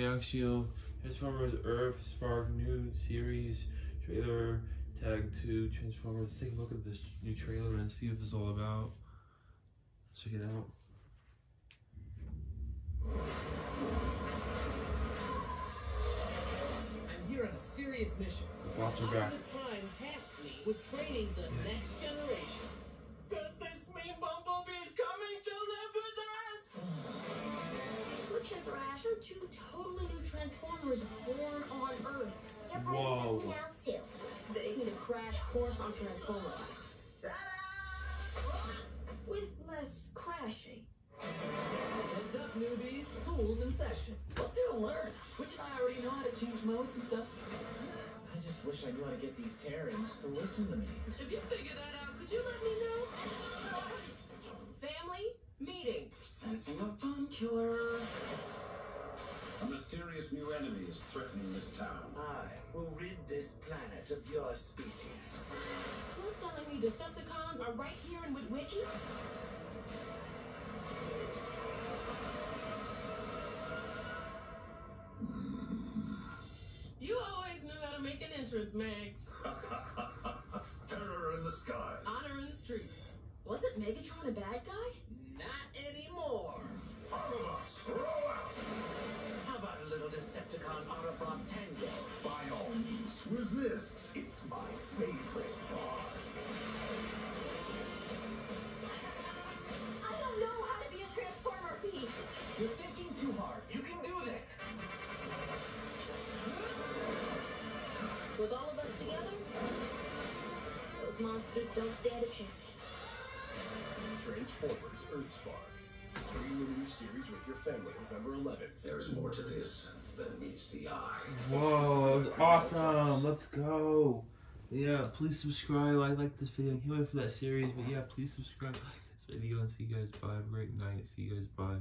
the Reactio Transformers EarthSpark new series trailer tag 2 Transformers. Let's take a look at this new trailer and see what this is all about. Let's check it out. I'm here on a serious mission. Watch your back. Optimus Prime tasked me with training the next generation. Transformers born on Earth. You're part Whoa. of the now too. They need a crash course on Transformer life. With less crashing. Heads up, newbies. School's in session. What's there to learn? Twitch and I already know how to change modes and stuff. I just wish I knew how to get these Terrans to listen to me. If you figure that out, could you let me know? Family meeting. Sensing a fun killer. A mysterious new enemy is threatening this town. I will rid this planet of your species. You're telling me Decepticons are right here in Witwicky? You always knew how to make an entrance, Max. Terror in the skies. Honor in the streets. Wasn't Megatron a bad guy? Monsters don't stand a chance. Transformers EarthSpark. Stream the new series with your family November 11th. There's more to this than meets the eye. Whoa, awesome. Let's go. Yeah, please subscribe. I like this video. I can't wait for that series. But yeah, please subscribe, like this video, and see you guys. Bye. Have a great night. See you guys. Bye.